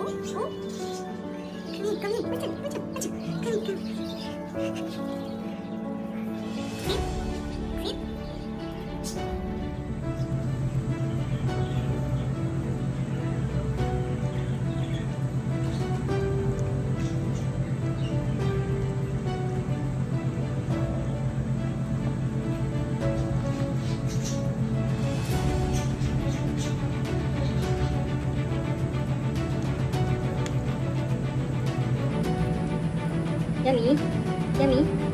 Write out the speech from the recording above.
哦哦 come 快点快点 Yummy. Yummy.